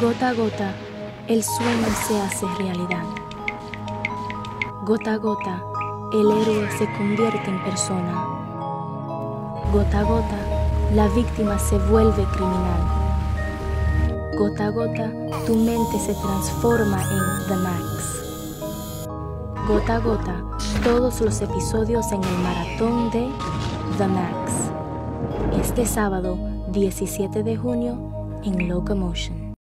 Gota a gota, el sueño se hace realidad. Gota a gota, el héroe se convierte en persona. Gota a gota, la víctima se vuelve criminal. Gota a gota, tu mente se transforma en The Max. Gota a gota, todos los episodios en el maratón de The Max. Este sábado, 17 de junio, en Locomotion.